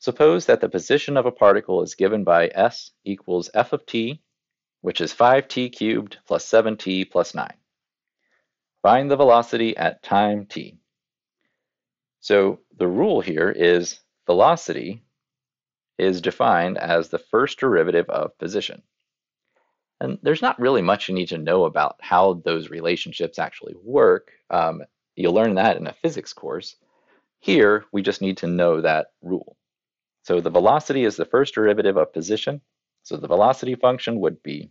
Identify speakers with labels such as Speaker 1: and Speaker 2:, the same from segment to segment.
Speaker 1: Suppose that the position of a particle is given by s equals f of t, which is 5t cubed plus 7t plus 9. Find the velocity at time t. So the rule here is velocity is defined as the first derivative of position. And there's not really much you need to know about how those relationships actually work. Um, you'll learn that in a physics course. Here, we just need to know that rule. So the velocity is the first derivative of position. So the velocity function would be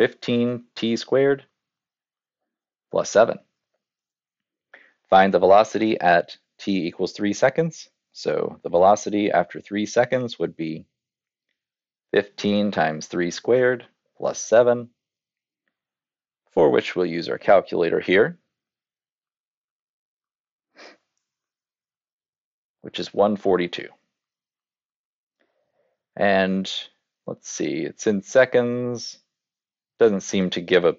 Speaker 1: 15t squared plus 7. Find the velocity at t equals 3 seconds. So the velocity after 3 seconds would be 15 times 3 squared plus 7, for which we'll use our calculator here, which is 142. And let's see, it's in seconds. Doesn't seem to give a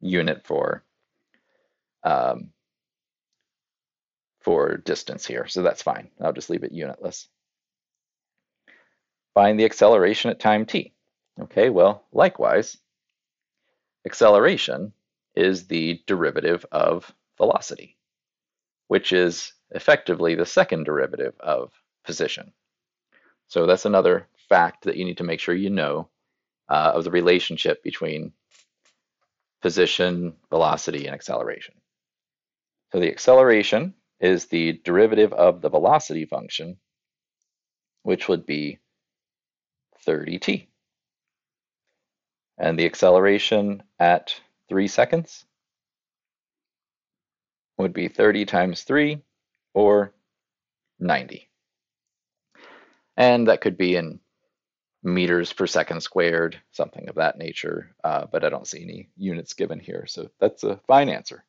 Speaker 1: unit for um, for distance here, so that's fine. I'll just leave it unitless. Find the acceleration at time t. Okay, well, likewise, acceleration is the derivative of velocity, which is effectively the second derivative of position. So that's another fact that you need to make sure you know uh, of the relationship between position, velocity, and acceleration. So the acceleration is the derivative of the velocity function, which would be 30t. And the acceleration at 3 seconds would be 30 times 3, or 90. And that could be in meters per second squared, something of that nature, uh, but I don't see any units given here, so that's a fine answer.